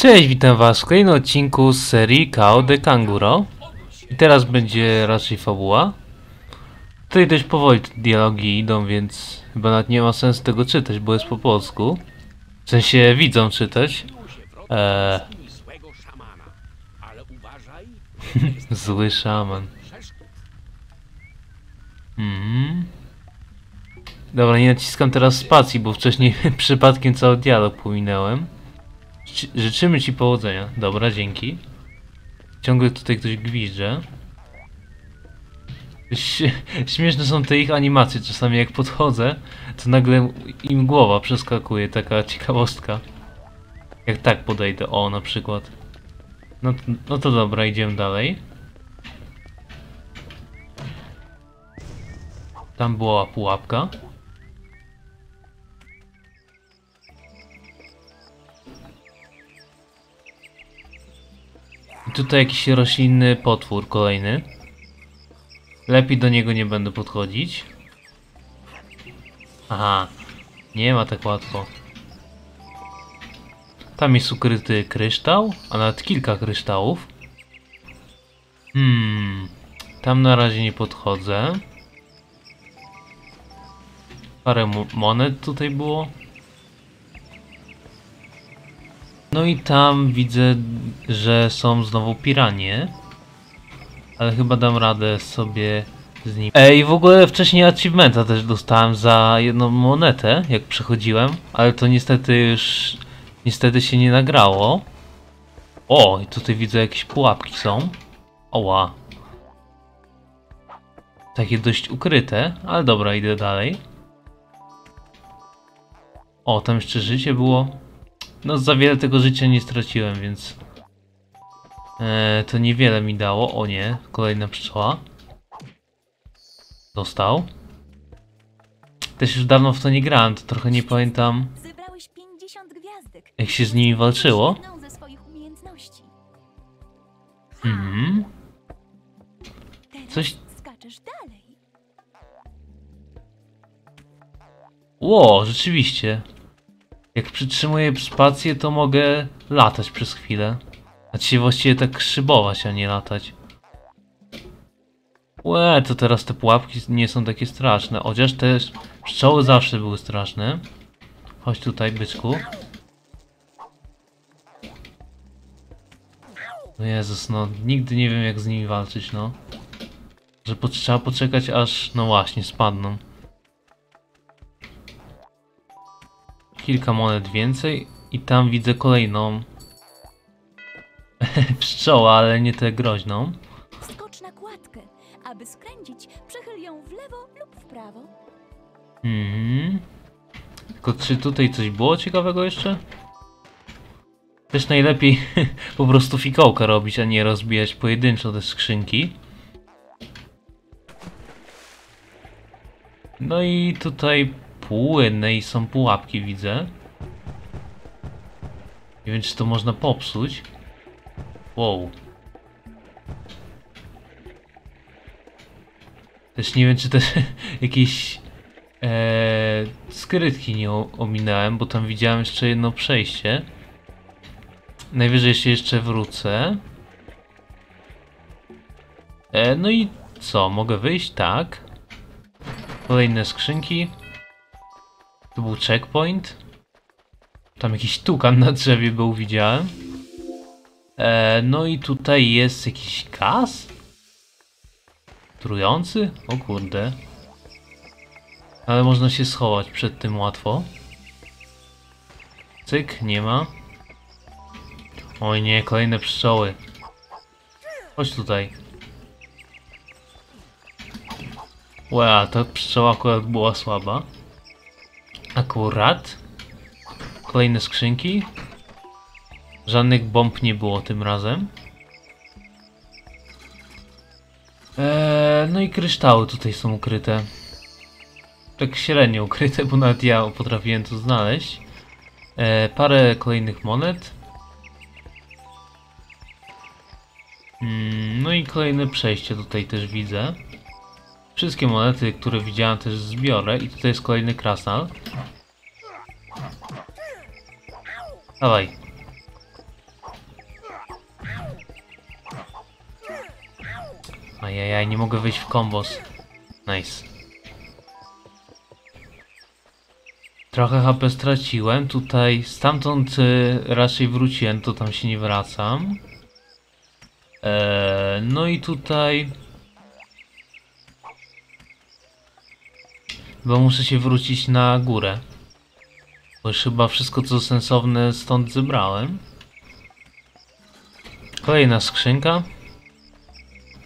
Cześć, witam was w kolejnym odcinku z serii Kao de Kanguro. I teraz będzie raczej fabuła. Tutaj dość powoli te dialogi idą, więc chyba nawet nie ma sensu tego czytać, bo jest po polsku. W sensie widzą czytać. Eee, zły szaman. Mhm. Dobra, nie naciskam teraz spacji, bo wcześniej przypadkiem cały dialog pominąłem. Ży- Życzymy ci powodzenia. Dobra, dzięki. Ciągle tutaj ktoś gwizdże. Śmieszne są te ich animacje. Czasami jak podchodzę, to nagle im głowa przeskakuje. Taka ciekawostka. Jak tak podejdę. O, na przykład. No, no to dobra, idziemy dalej. Tam była pułapka. Tutaj jakiś roślinny potwór kolejny. Lepiej do niego nie będę podchodzić. Aha, nie ma tak łatwo. Tam jest ukryty kryształ, a nawet kilka kryształów. Hmm, tam na razie nie podchodzę. Parę mo- monet tutaj było. No i tam widzę, że są znowu piranie. Ale chyba dam radę sobie z nim. Ej, w ogóle wcześniej achievementa też dostałem za jedną monetę, jak przechodziłem, ale to niestety już niestety się nie nagrało. O, i tutaj widzę jakieś pułapki są. Oła. Takie dość ukryte, ale dobra, idę dalej. O, tam jeszcze życie było. No za wiele tego życia nie straciłem, więc e, to niewiele mi dało. O nie, kolejna pszczoła. Dostał. Też już dawno w to nie grałem, to trochę nie pamiętam Zebrałeś 50 gwiazdek. jak się z nimi walczyło. Mhm. Coś-. Ło, rzeczywiście. Jak przytrzymuję spację, to mogę latać przez chwilę. Znaczy właściwie tak szybować, a nie latać. Łe, to teraz te pułapki nie są takie straszne. Chociaż te pszczoły zawsze były straszne. Chodź tutaj, byczku. No Jezus, no nigdy nie wiem jak z nimi walczyć, no. Że trzeba poczekać aż, no właśnie, spadną. Kilka monet więcej i tam widzę kolejną pszczołę, ale nie tę groźną. Skocz na kładkę. Aby skręcić, przechyl ją w lewo lub w prawo. Mhm. Tylko czy tutaj coś było ciekawego jeszcze? Też najlepiej po prostu fikołka robić, a nie rozbijać pojedynczo te skrzynki. No i tutaj płynne i są pułapki widzę. Nie wiem czy to można popsuć. Wow. Też nie wiem czy też jakieś Eee, skrytki nie ominąłem, bo tam widziałem jeszcze jedno przejście. Najwyżej się jeszcze wrócę. E, no i co? Mogę wyjść? Tak. Kolejne skrzynki. To był checkpoint. Tam jakiś tukan na drzewie był, widziałem. E, no i tutaj jest jakiś gaz? Trujący? O kurde. Ale można się schować przed tym łatwo. Cyk, nie ma. Oj nie, kolejne pszczoły. Chodź tutaj. Łe, ta pszczoła akurat była słaba. Akurat. Kolejne skrzynki. Żadnych bomb nie było tym razem. Eee, no i kryształy tutaj są ukryte tak średnio ukryte, bo nawet ja potrafiłem to znaleźć. E, parę kolejnych monet. Mm, no i kolejne przejście tutaj też widzę. Wszystkie monety, które widziałem też zbiorę i tutaj jest kolejny krasnal. Dawaj. Ajajaj, nie mogę wyjść w kombos. Nice. Trochę HP straciłem, tutaj stamtąd y, raczej wróciłem, to tam się nie wracam. Eee, no i tutaj Bo muszę się wrócić na górę. Bo już chyba wszystko co sensowne stąd zebrałem. Kolejna skrzynka.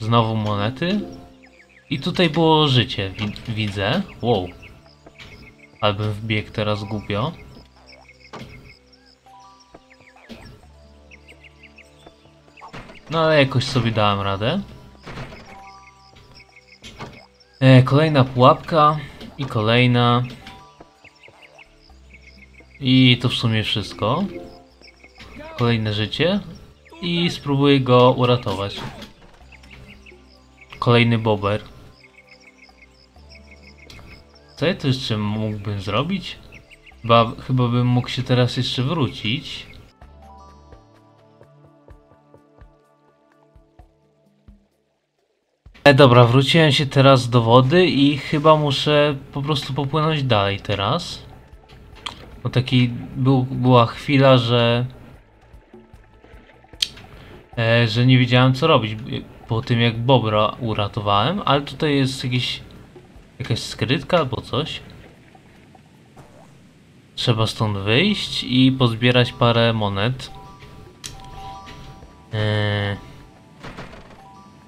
Znowu monety. I tutaj było życie, wi widzę. Wow. Albym wbiegł teraz głupio. No ale jakoś sobie dałem radę. E, kolejna pułapka. I kolejna. I to w sumie wszystko. Kolejne życie. I spróbuję go uratować. Kolejny bober. Co ja tu jeszcze mógłbym zrobić? Chyba, chyba bym mógł się teraz jeszcze wrócić. Dobra, wróciłem się teraz do wody i chyba muszę po prostu popłynąć dalej teraz. Bo taki był, była chwila, że e, że nie wiedziałem co robić e, po tym jak Bobra uratowałem, ale tutaj jest jakiś jakaś skrytka albo coś. Trzeba stąd wyjść i pozbierać parę monet.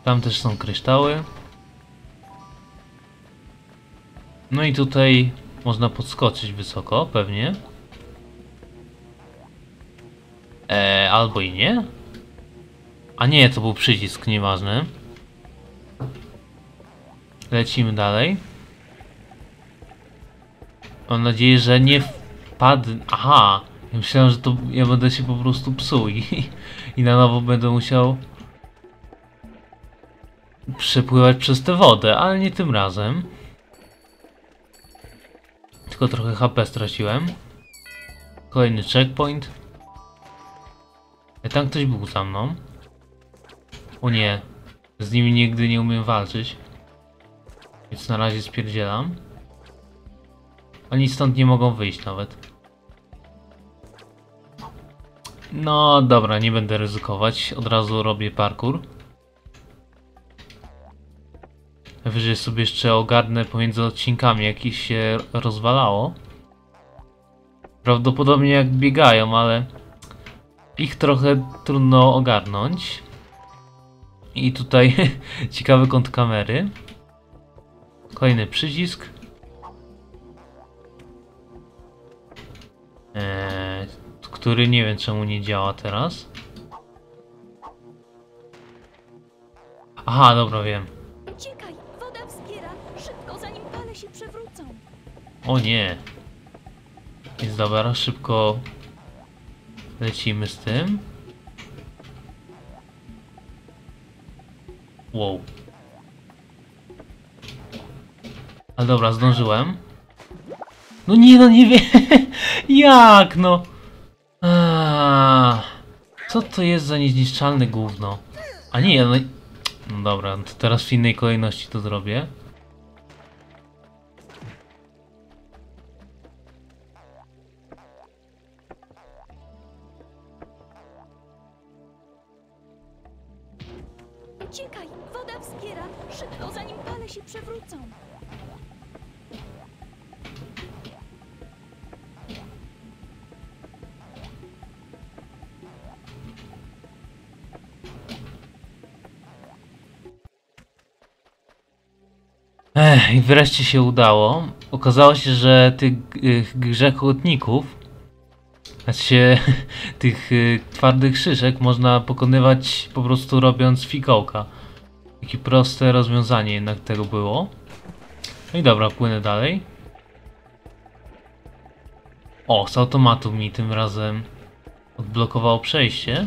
Tam też są kryształy. No i tutaj można podskoczyć wysoko, pewnie. Eee, albo i nie. A nie, to był przycisk, nieważne. Lecimy dalej. Mam nadzieję, że nie wpadnę. Aha! Ja myślałem, że to ja będę się po prostu psuł i, i na nowo będę musiał przepływać przez tę wodę, ale nie tym razem. Tylko trochę HP straciłem. Kolejny checkpoint. E, tam ktoś był za mną. O nie. Z nimi nigdy nie umiem walczyć. Więc na razie spierdzielam. Oni stąd nie mogą wyjść nawet. No dobra, nie będę ryzykować. Od razu robię parkour. Wyżej sobie jeszcze ogarnę pomiędzy odcinkami, jakich się rozwalało. Prawdopodobnie jak biegają, ale ich trochę trudno ogarnąć. I tutaj ciekawy kąt kamery. Kolejny przycisk. Eee, który nie wiem czemu nie działa teraz. Aha, dobra, wiem. O nie. Więc dobra, szybko lecimy z tym. Wow. Ale dobra, zdążyłem. No nie, no nie wiem. Jak no? Co to jest za niezniszczalne gówno? A nie, no... No dobra, to teraz w innej kolejności to zrobię. Uciekaj, woda wspiera. Szybko, zanim pale się przewrócą. Ech, i wreszcie się udało. Okazało się, że tych y, grzechotników, znaczy tych y, twardych szyszek można pokonywać po prostu robiąc fikołka. Takie proste rozwiązanie jednak tego było. No i dobra, płynę dalej. O, z automatu mi tym razem odblokowało przejście.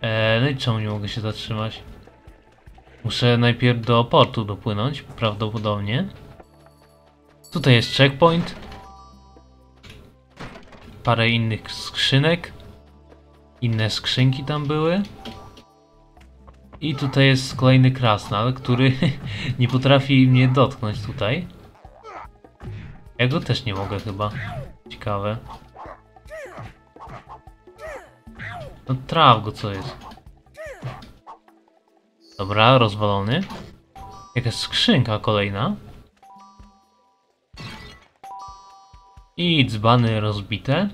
E, no i czemu nie mogę się zatrzymać? Muszę najpierw do portu dopłynąć, prawdopodobnie. Tutaj jest checkpoint. Parę innych skrzynek. Inne skrzynki tam były. I tutaj jest kolejny krasnal, który nie potrafi mnie dotknąć tutaj. Ja go też nie mogę chyba. Ciekawe. No traf go, co jest. Dobra, rozwalony. Jakaś skrzynka kolejna. I dzbany rozbite.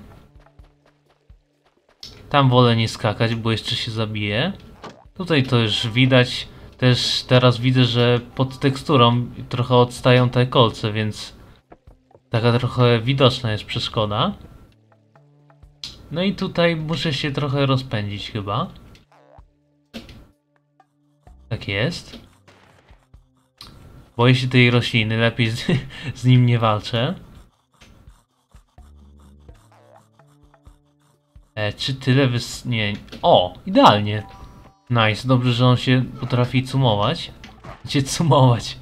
Tam wolę nie skakać, bo jeszcze się zabije. Tutaj to już widać. Też teraz widzę, że pod teksturą trochę odstają te kolce, więc taka trochę widoczna jest przeszkoda. No i tutaj muszę się trochę rozpędzić chyba. Tak jest. Boję się tej rośliny, lepiej z, z nim nie walczę. E, czy tyle wys... nie... O! Idealnie! Nice, dobrze, że on się potrafi cumować. Cię cumować.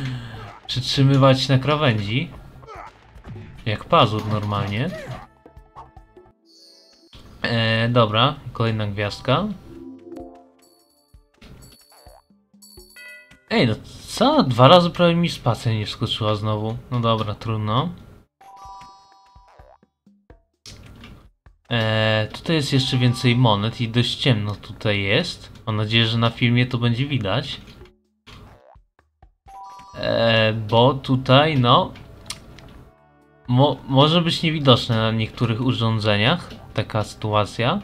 Przytrzymywać na krawędzi. Jak pazur normalnie. E, dobra, kolejna gwiazdka. Ej, no co? Dwa razy prawie mi spacja nie wskoczyła znowu. No dobra, trudno. Eee, tutaj jest jeszcze więcej monet i dość ciemno tutaj jest. Mam nadzieję, że na filmie to będzie widać. Eee, bo tutaj, no... Mo może być niewidoczne na niektórych urządzeniach taka sytuacja.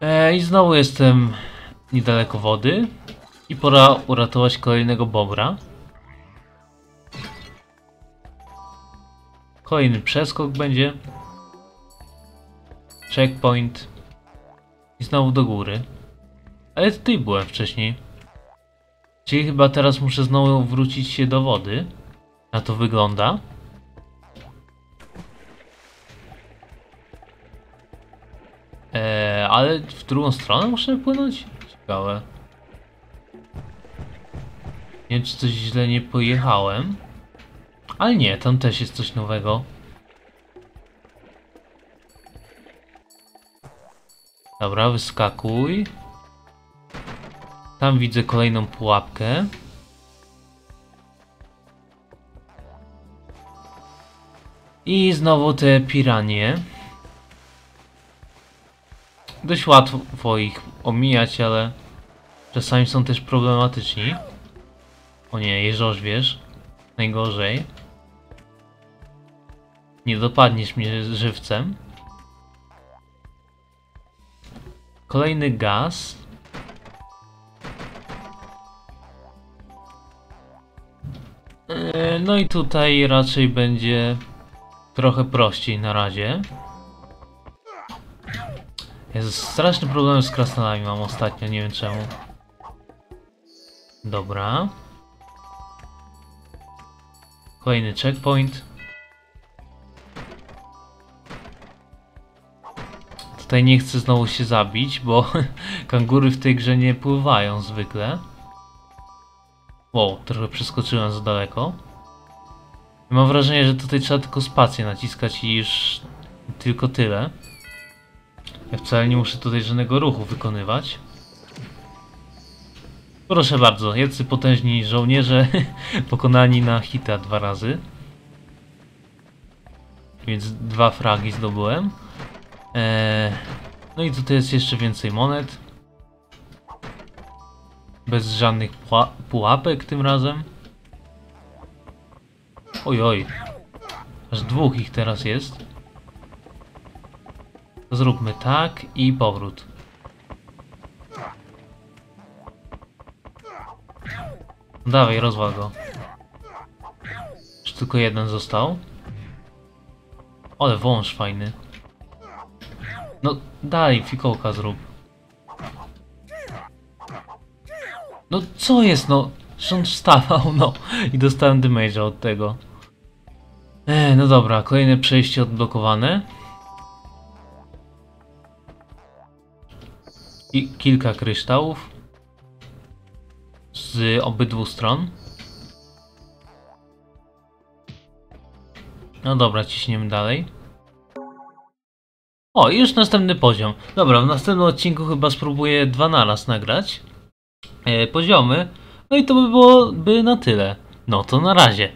Eee, I znowu jestem niedaleko wody. I pora uratować kolejnego bobra. Kolejny przeskok będzie. Checkpoint. I znowu do góry. Ale tutaj byłem wcześniej. Czyli chyba teraz muszę znowu wrócić się do wody. Na to wygląda. Eee, ale w drugą stronę muszę płynąć? Ciekawe. Nie wiem, czy coś źle nie pojechałem. Ale nie, tam też jest coś nowego. Dobra, wyskakuj. Tam widzę kolejną pułapkę. I znowu te piranie. Dość łatwo ich omijać, ale czasami są też problematyczni. O nie, jeżożwierz. Najgorzej. Nie dopadniesz mnie żywcem. Kolejny gaz. E, No i tutaj raczej będzie trochę prościej na razie. Jest straszny problem z krasnalami mam ostatnio, nie wiem czemu. Dobra. Kolejny checkpoint. Tutaj nie chcę znowu się zabić, bo kangury w tej grze nie pływają zwykle. Wow, trochę przeskoczyłem za daleko. Mam wrażenie, że tutaj trzeba tylko spację naciskać i już tylko tyle. Ja wcale nie muszę tutaj żadnego ruchu wykonywać. Proszę bardzo, jacy potężni żołnierze pokonani na hita dwa razy. Więc dwa fragi zdobyłem. Eee, no i tutaj jest jeszcze więcej monet. Bez żadnych puła- pułapek tym razem. Oj, oj. Aż dwóch ich teraz jest. Zróbmy tak i powrót. Dawaj, rozwal go. Już tylko jeden został. Ale wąż fajny. No, dalej, fikołka zrób. No, co jest, no? On wstawał, no. I dostałem damage'a od tego. E, no dobra, kolejne przejście odblokowane. I kilka kryształów. Z obydwu stron. No dobra, ciśniemy dalej. O, już następny poziom. Dobra, w następnym odcinku chyba spróbuję dwa naraz nagrać. E, poziomy. No i to by było by na tyle. No to na razie.